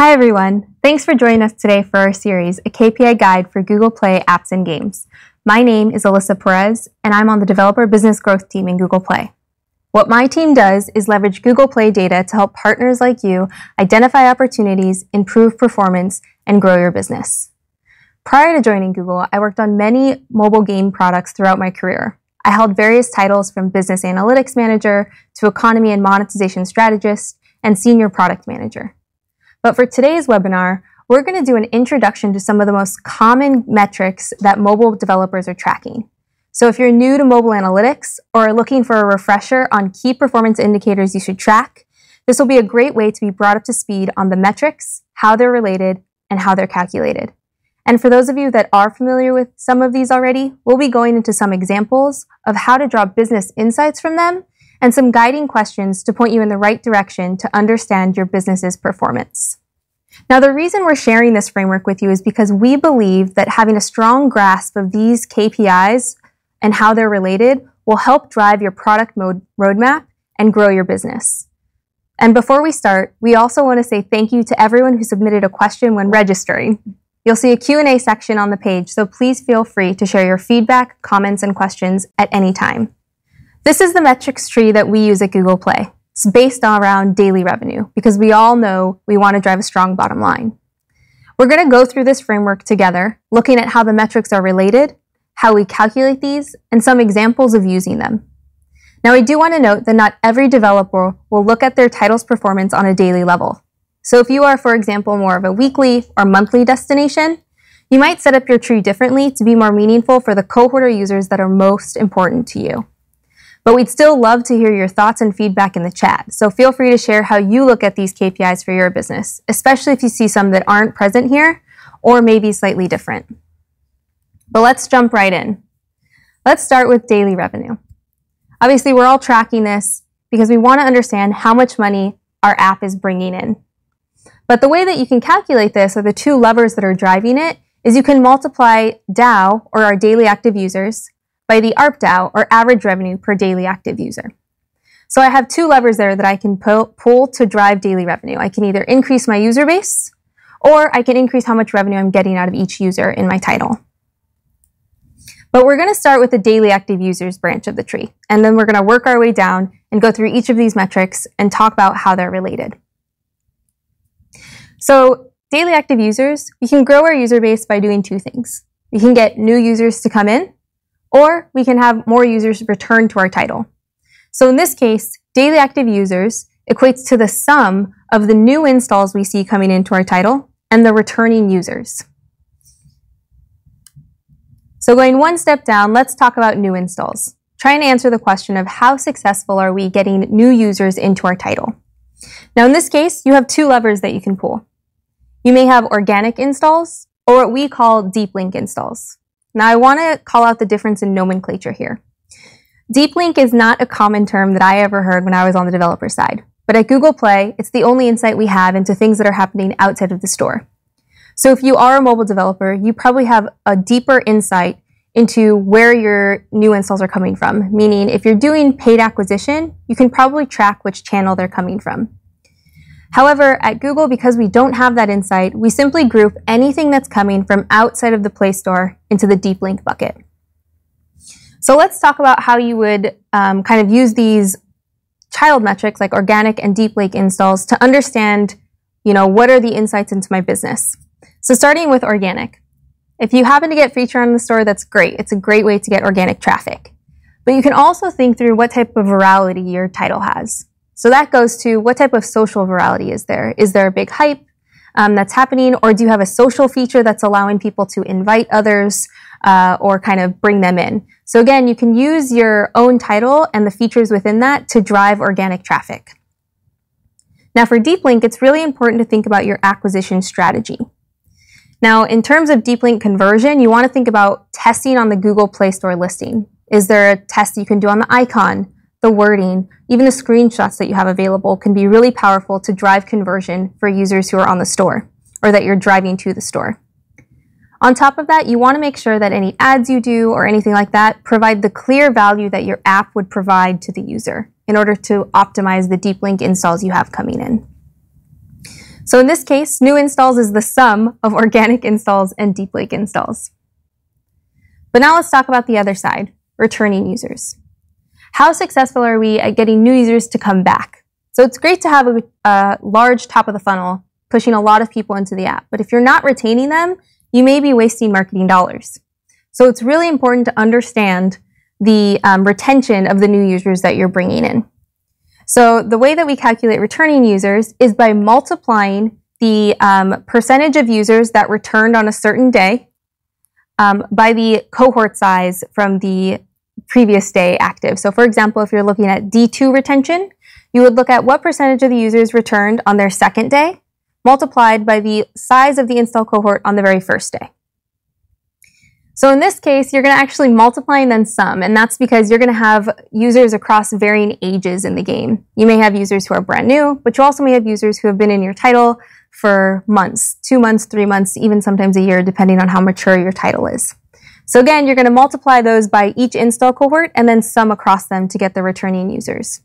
Hi everyone. Thanks for joining us today for our series, A KPI Guide for Google Play Apps and Games. My name is Alyssa Perez, and I'm on the Developer Business Growth team in Google Play. What my team does is leverage Google Play data to help partners like you identify opportunities, improve performance, and grow your business. Prior to joining Google, I worked on many mobile game products throughout my career. I held various titles from Business Analytics Manager to Economy and Monetization Strategist and Senior Product Manager. But for today's webinar, we're going to do an introduction to some of the most common metrics that mobile developers are tracking. So if you're new to mobile analytics or are looking for a refresher on key performance indicators you should track, this will be a great way to be brought up to speed on the metrics, how they're related, and how they're calculated. And for those of you that are familiar with some of these already, we'll be going into some examples of how to draw business insights from them and some guiding questions to point you in the right direction to understand your business's performance. Now, the reason we're sharing this framework with you is because we believe that having a strong grasp of these KPIs and how they're related will help drive your product mode roadmap and grow your business. And before we start, we also want to say thank you to everyone who submitted a question when registering. You'll see a Q&A section on the page, so please feel free to share your feedback, comments, and questions at any time. This is the metrics tree that we use at Google Play. It's based around daily revenue because we all know we want to drive a strong bottom line. We're going to go through this framework together, looking at how the metrics are related, how we calculate these, and some examples of using them. Now, I do want to note that not every developer will look at their title's performance on a daily level. So if you are, for example, more of a weekly or monthly destination, you might set up your tree differently to be more meaningful for the cohort of users that are most important to you. But we'd still love to hear your thoughts and feedback in the chat. So feel free to share how you look at these KPIs for your business, especially if you see some that aren't present here or maybe slightly different. But let's jump right in. Let's start with daily revenue. Obviously, we're all tracking this because we want to understand how much money our app is bringing in. But the way that you can calculate this, or the two levers that are driving it, is you can multiply DAU, or our daily active users, by the ARPDAU, or average revenue per daily active user. So I have two levers there that I can pull to drive daily revenue. I can either increase my user base, or I can increase how much revenue I'm getting out of each user in my title. But we're going to start with the daily active users branch of the tree, and then we're going to work our way down and go through each of these metrics and talk about how they're related. So daily active users, we can grow our user base by doing two things. We can get new users to come in, or we can have more users return to our title. So in this case, daily active users equates to the sum of the new installs we see coming into our title and the returning users. So going one step down, let's talk about new installs. Try and answer the question of how successful are we getting new users into our title. Now in this case, you have two levers that you can pull. You may have organic installs or what we call deep link installs. Now I want to call out the difference in nomenclature here. Deep link is not a common term that I ever heard when I was on the developer side. But at Google Play, it's the only insight we have into things that are happening outside of the store. So if you are a mobile developer, you probably have a deeper insight into where your new installs are coming from. Meaning, if you're doing paid acquisition, you can probably track which channel they're coming from. However, at Google, because we don't have that insight, we simply group anything that's coming from outside of the Play Store into the deep link bucket. So let's talk about how you would um, kind of use these child metrics like organic and deep link installs to understand, you know, what are the insights into my business. So starting with organic. If you happen to get feature on the store, that's great. It's a great way to get organic traffic. But you can also think through what type of virality your title has. So that goes to what type of social virality is there? Is there a big hype um, that's happening, or do you have a social feature that's allowing people to invite others uh, or kind of bring them in? So again, you can use your own title and the features within that to drive organic traffic. Now for deep link, it's really important to think about your acquisition strategy. Now, in terms of deep link conversion, you want to think about testing on the Google Play Store listing. Is there a test you can do on the icon? The wording, even the screenshots that you have available can be really powerful to drive conversion for users who are on the store or that you're driving to the store. On top of that, you want to make sure that any ads you do or anything like that provide the clear value that your app would provide to the user in order to optimize the deep link installs you have coming in. So in this case, new installs is the sum of organic installs and deep link installs. But now let's talk about the other side, returning users. How successful are we at getting new users to come back? So it's great to have a, a large top of the funnel, pushing a lot of people into the app. But if you're not retaining them, you may be wasting marketing dollars. So it's really important to understand the um, retention of the new users that you're bringing in. So the way that we calculate returning users is by multiplying the um, percentage of users that returned on a certain day um, by the cohort size from the previous day active. So for example, if you're looking at D2 retention, you would look at what percentage of the users returned on their second day multiplied by the size of the install cohort on the very first day. So in this case, you're going to actually multiply and then sum, and that's because you're going to have users across varying ages in the game. You may have users who are brand new, but you also may have users who have been in your title for months, two months, three months, even sometimes a year, depending on how mature your title is. So again, you're going to multiply those by each install cohort and then sum across them to get the returning users.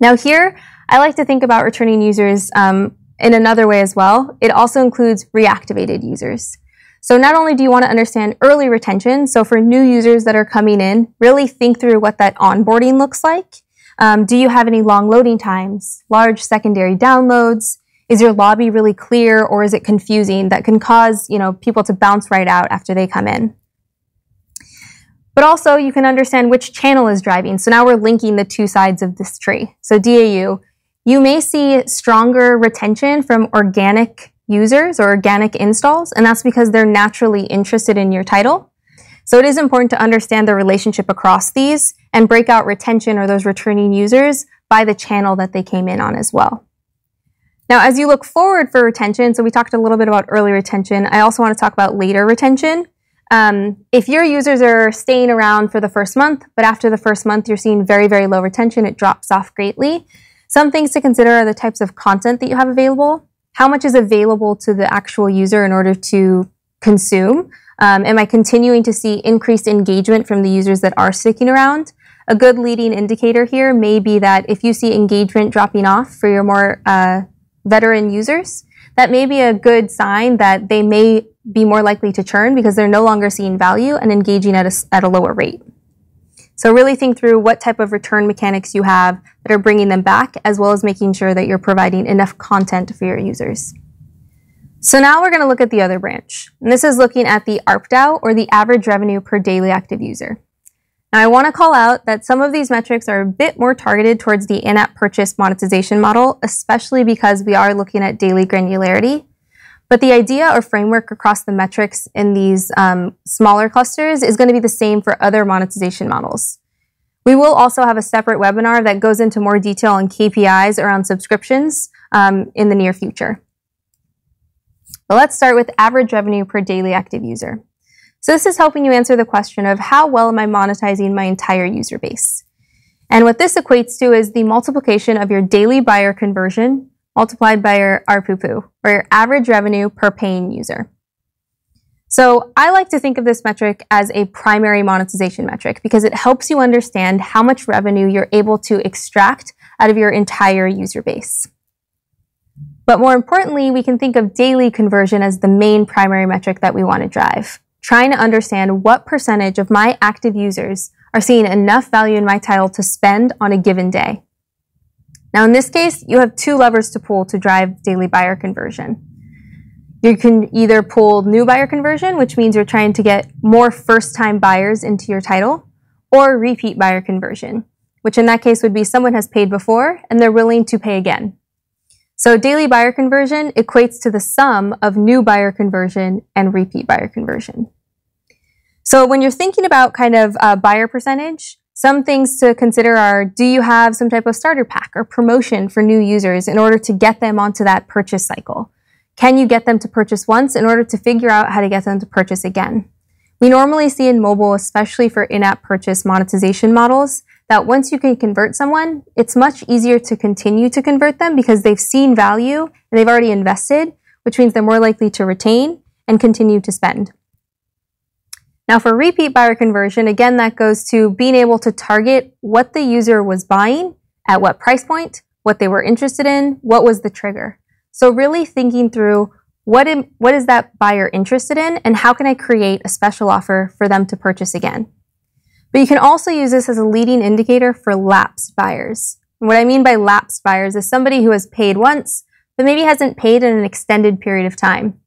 Now here, I like to think about returning users um, in another way as well. It also includes reactivated users. So not only do you want to understand early retention, so for new users that are coming in, really think through what that onboarding looks like. Um, do you have any long loading times, large secondary downloads? Is your lobby really clear or is it confusing that can cause you know people to bounce right out after they come in? But also you can understand which channel is driving. So now we're linking the two sides of this tree. So DAU, you may see stronger retention from organic users or organic installs, and that's because they're naturally interested in your title. So it is important to understand the relationship across these and break out retention or those returning users by the channel that they came in on as well. Now, as you look forward for retention, so we talked a little bit about early retention. I also want to talk about later retention. Um, if your users are staying around for the first month, but after the first month you're seeing very, very low retention, it drops off greatly. Some things to consider are the types of content that you have available how much is available to the actual user in order to consume? Um, am I continuing to see increased engagement from the users that are sticking around? A good leading indicator here may be that if you see engagement dropping off for your more uh, veteran users, that may be a good sign that they may be more likely to churn because they're no longer seeing value and engaging at a, at a lower rate. So really think through what type of return mechanics you have that are bringing them back, as well as making sure that you're providing enough content for your users. So now we're going to look at the other branch. And this is looking at the ARPDAU, or the average revenue per daily active user. Now I want to call out that some of these metrics are a bit more targeted towards the in-app purchase monetization model, especially because we are looking at daily granularity. But the idea or framework across the metrics in these um, smaller clusters is going to be the same for other monetization models. We will also have a separate webinar that goes into more detail on KPIs around subscriptions um, in the near future. But let's start with average revenue per daily active user. So this is helping you answer the question of how well am I monetizing my entire user base? And what this equates to is the multiplication of your daily buyer conversion multiplied by your ARPPU, or your average revenue per paying user. So I like to think of this metric as a primary monetization metric because it helps you understand how much revenue you're able to extract out of your entire user base. But more importantly, we can think of daily conversion as the main primary metric that we want to drive, trying to understand what percentage of my active users are seeing enough value in my title to spend on a given day. Now in this case, you have two levers to pull to drive daily buyer conversion. You can either pull new buyer conversion, which means you're trying to get more first-time buyers into your title, or repeat buyer conversion, which in that case would be someone has paid before and they're willing to pay again. So daily buyer conversion equates to the sum of new buyer conversion and repeat buyer conversion. So when you're thinking about kind of uh, buyer percentage, some things to consider are, do you have some type of starter pack or promotion for new users in order to get them onto that purchase cycle? Can you get them to purchase once in order to figure out how to get them to purchase again? We normally see in mobile, especially for in-app purchase monetization models, that once you can convert someone, it's much easier to continue to convert them because they've seen value and they've already invested, which means they're more likely to retain and continue to spend. Now for repeat buyer conversion, again, that goes to being able to target what the user was buying, at what price point, what they were interested in, what was the trigger. So really thinking through what, what is that buyer interested in and how can I create a special offer for them to purchase again. But you can also use this as a leading indicator for lapsed buyers. And what I mean by lapsed buyers is somebody who has paid once, but maybe hasn't paid in an extended period of time.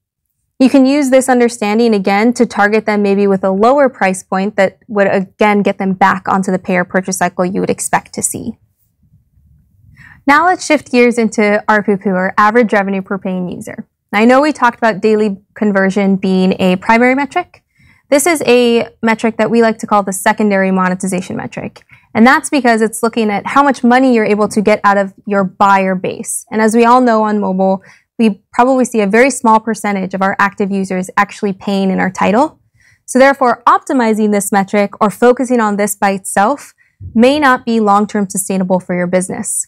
You can use this understanding again to target them maybe with a lower price point that would again get them back onto the payer purchase cycle you would expect to see. Now let's shift gears into ARPPU or average revenue per paying user. I know we talked about daily conversion being a primary metric. This is a metric that we like to call the secondary monetization metric. And that's because it's looking at how much money you're able to get out of your buyer base. And as we all know on mobile, we probably see a very small percentage of our active users actually paying in our title. So therefore, optimizing this metric or focusing on this by itself may not be long-term sustainable for your business.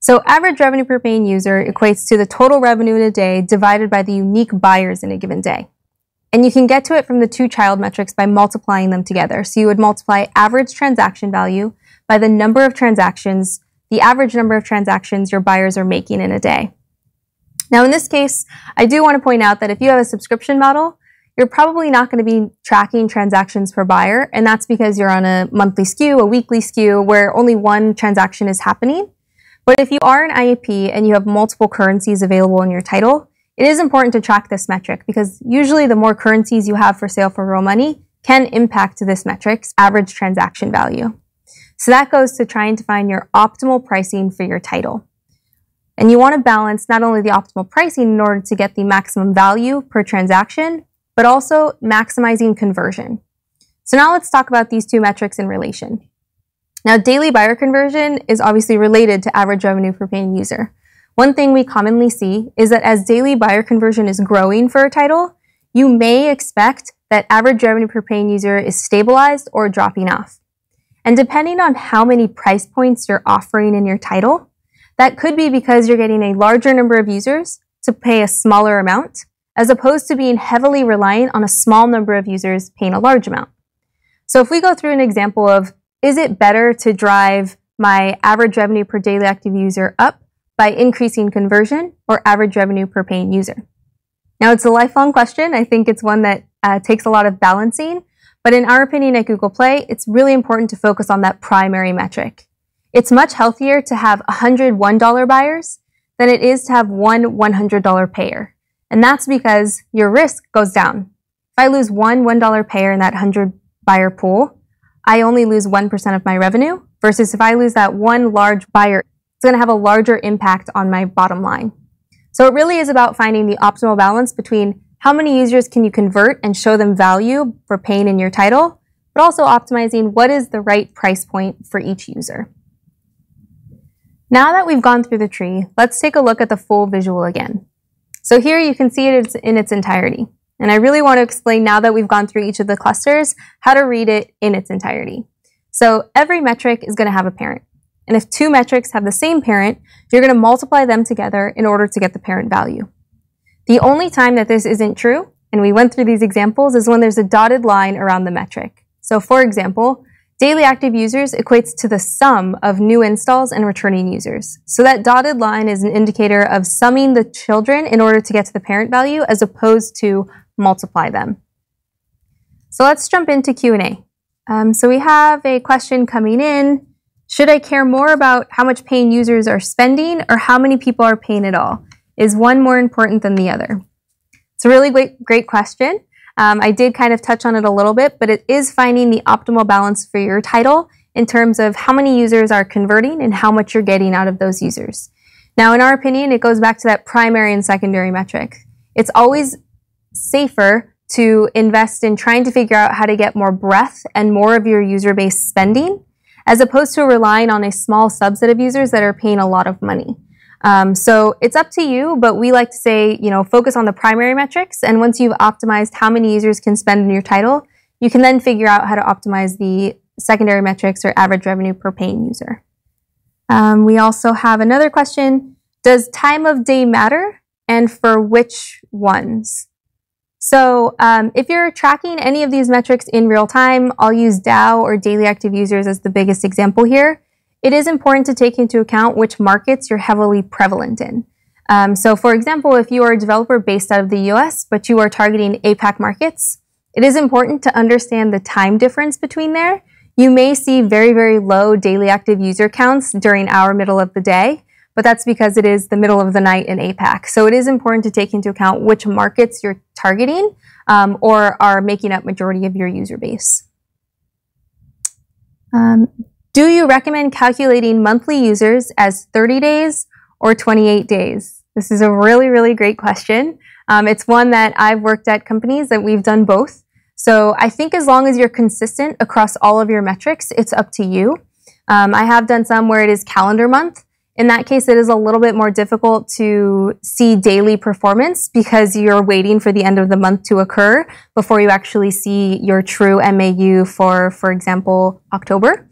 So average revenue per paying user equates to the total revenue in a day divided by the unique buyers in a given day. And you can get to it from the two child metrics by multiplying them together. So you would multiply average transaction value by the number of transactions, the average number of transactions your buyers are making in a day. Now, in this case, I do want to point out that if you have a subscription model, you're probably not going to be tracking transactions per buyer, and that's because you're on a monthly SKU, a weekly SKU, where only one transaction is happening. But if you are an IAP and you have multiple currencies available in your title, it is important to track this metric because usually the more currencies you have for sale for real money can impact this metric's average transaction value. So that goes to trying to find your optimal pricing for your title. And you want to balance not only the optimal pricing in order to get the maximum value per transaction, but also maximizing conversion. So now let's talk about these two metrics in relation. Now, daily buyer conversion is obviously related to average revenue per paying user. One thing we commonly see is that as daily buyer conversion is growing for a title, you may expect that average revenue per paying user is stabilized or dropping off. And depending on how many price points you're offering in your title, that could be because you're getting a larger number of users to pay a smaller amount, as opposed to being heavily reliant on a small number of users paying a large amount. So if we go through an example of, is it better to drive my average revenue per daily active user up by increasing conversion or average revenue per paying user? Now, it's a lifelong question. I think it's one that uh, takes a lot of balancing. But in our opinion at Google Play, it's really important to focus on that primary metric. It's much healthier to have 100 $1 buyers than it is to have one $100 payer. And that's because your risk goes down. If I lose one $1 payer in that 100 buyer pool, I only lose 1% of my revenue versus if I lose that one large buyer, it's going to have a larger impact on my bottom line. So it really is about finding the optimal balance between how many users can you convert and show them value for paying in your title, but also optimizing what is the right price point for each user. Now that we've gone through the tree, let's take a look at the full visual again. So here you can see it in its entirety. And I really want to explain now that we've gone through each of the clusters, how to read it in its entirety. So every metric is going to have a parent. And if two metrics have the same parent, you're going to multiply them together in order to get the parent value. The only time that this isn't true, and we went through these examples, is when there's a dotted line around the metric. So for example, Daily active users equates to the sum of new installs and returning users. So that dotted line is an indicator of summing the children in order to get to the parent value as opposed to multiply them. So let's jump into Q&A. Um, so we have a question coming in. Should I care more about how much pain users are spending or how many people are paying at all? Is one more important than the other? It's a really great, great question. Um, I did kind of touch on it a little bit, but it is finding the optimal balance for your title in terms of how many users are converting and how much you're getting out of those users. Now, in our opinion, it goes back to that primary and secondary metric. It's always safer to invest in trying to figure out how to get more breadth and more of your user base spending, as opposed to relying on a small subset of users that are paying a lot of money. Um, so it's up to you, but we like to say, you know, focus on the primary metrics. And once you've optimized how many users can spend in your title, you can then figure out how to optimize the secondary metrics or average revenue per paying user. Um, we also have another question. Does time of day matter and for which ones? So um, if you're tracking any of these metrics in real time, I'll use DAU or daily active users as the biggest example here it is important to take into account which markets you're heavily prevalent in. Um, so, for example, if you are a developer based out of the US, but you are targeting APAC markets, it is important to understand the time difference between there. You may see very, very low daily active user counts during our middle of the day, but that's because it is the middle of the night in APAC. So it is important to take into account which markets you're targeting um, or are making up majority of your user base. Um, do you recommend calculating monthly users as 30 days or 28 days? This is a really, really great question. Um, it's one that I've worked at companies that we've done both. So I think as long as you're consistent across all of your metrics, it's up to you. Um, I have done some where it is calendar month. In that case, it is a little bit more difficult to see daily performance because you're waiting for the end of the month to occur before you actually see your true MAU for, for example, October.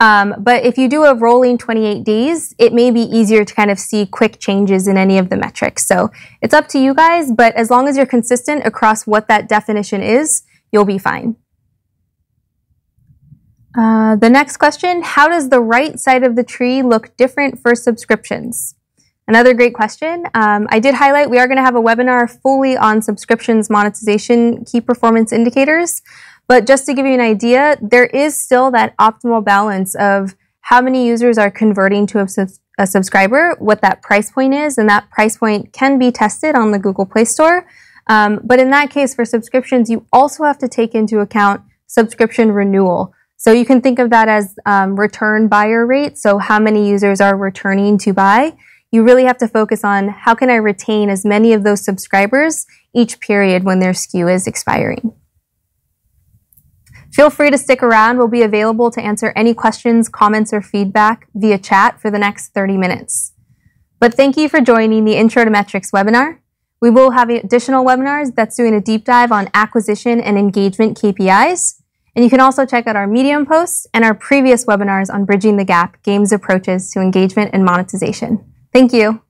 Um, but if you do a rolling 28 days, it may be easier to kind of see quick changes in any of the metrics. So it's up to you guys, but as long as you're consistent across what that definition is, you'll be fine. Uh, the next question, how does the right side of the tree look different for subscriptions? Another great question. Um, I did highlight we are going to have a webinar fully on subscriptions monetization key performance indicators. But just to give you an idea, there is still that optimal balance of how many users are converting to a, a subscriber, what that price point is, and that price point can be tested on the Google Play Store. Um, but in that case, for subscriptions, you also have to take into account subscription renewal. So you can think of that as um, return buyer rate. So how many users are returning to buy? You really have to focus on how can I retain as many of those subscribers each period when their SKU is expiring. Feel free to stick around. We'll be available to answer any questions, comments, or feedback via chat for the next 30 minutes. But thank you for joining the Intro to Metrics webinar. We will have additional webinars that's doing a deep dive on acquisition and engagement KPIs. And you can also check out our Medium posts and our previous webinars on bridging the gap, games approaches to engagement and monetization. Thank you.